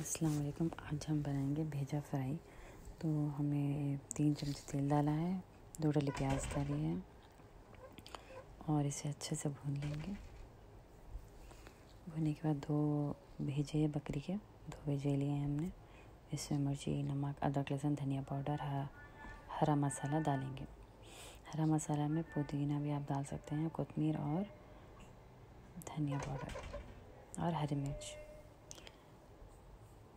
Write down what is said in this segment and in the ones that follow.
अस्सलाम वालेकुम। आज हम बनाएँगे भेजा फ्राई। तो हमें तीन चम्मच तेल डाला है, दो डली प्याज डाली है और इसे अच्छे से भून लेंगे। भूनने के बाद दो भेजे बकरी के, दो भेजे लिए हैं हमने। इसमें मिर्ची, नमक, अदरक, लहसुन, धनिया पाउडर हरा हरा मसाला डालेंगे। हरा मसाला में पुदीना भी आप डाल सकते हैं कोतमीर और धनिया पाउडर और हरी मिर्च।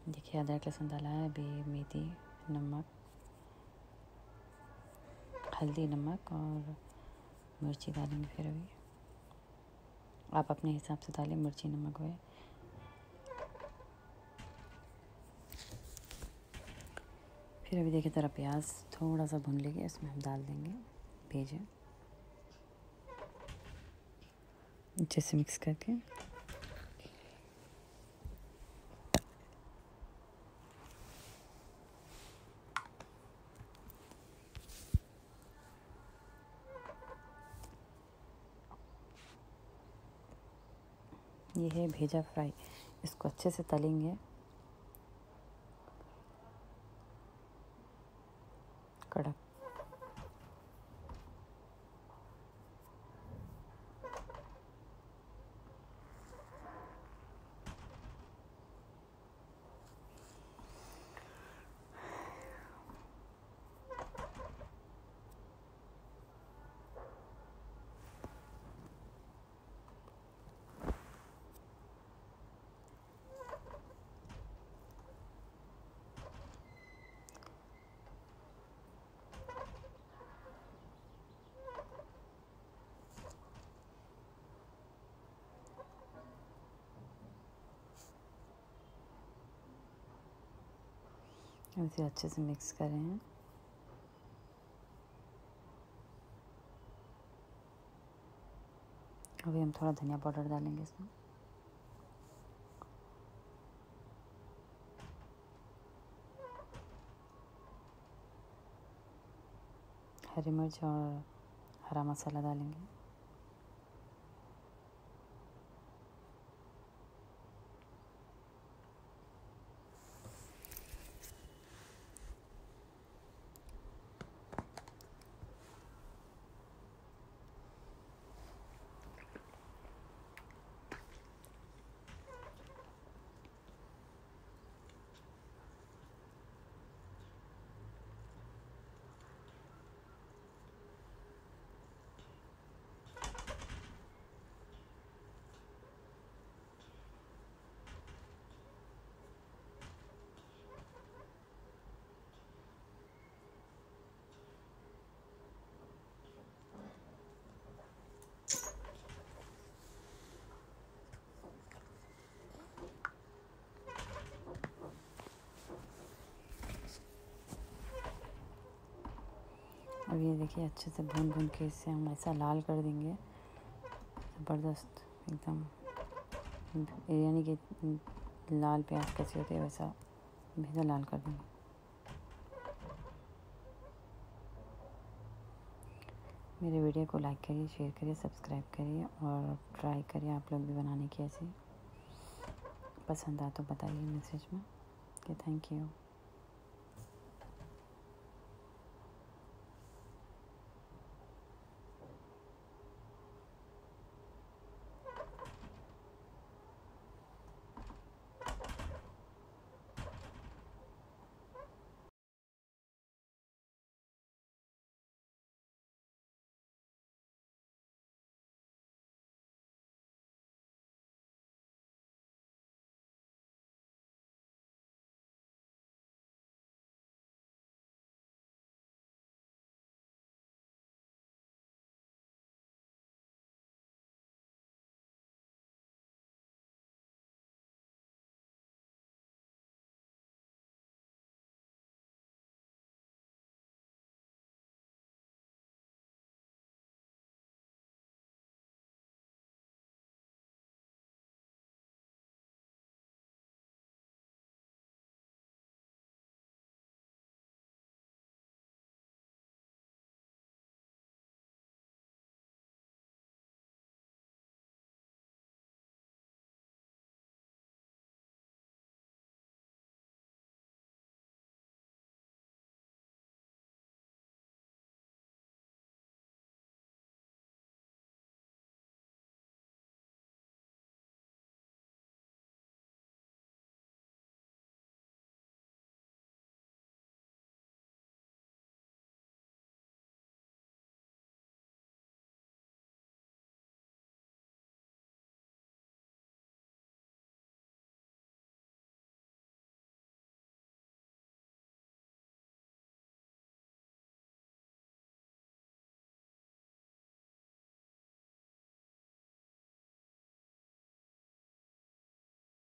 देखिए अदरक लहसुन डाला है, अभी मेथी, नमक, हल्दी, नमक और मिर्ची डालेंगे फिर अभी। आप अपने हिसाब से डालें मिर्ची, नमक हुए फिर अभी देखिए, ज़रा प्याज थोड़ा सा भून लेंगे इसमें हम डाल देंगे भेजें। अच्छे से मिक्स करके। ये है भेजा फ्राई। इसको अच्छे से तलेंगे। कड़क। इसे अच्छे से मिक्स करें। अभी हम थोड़ा धनिया पाउडर डालेंगे इसमें। हरी मिर्च और हरा मसाला डालेंगे। अब ये देखिए, अच्छे से भून भून के इसे हम ऐसा लाल कर देंगे। ज़बरदस्त, एकदम। यानी कि लाल प्याज कैसे होते हैं, वैसा भेजा लाल कर देंगे। मेरे वीडियो को लाइक करिए, शेयर करिए, सब्सक्राइब करिए और ट्राई करिए आप लोग भी बनाने की ऐसी पसंद आ तो बताइए मैसेज में। कि थैंक यू।